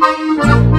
you.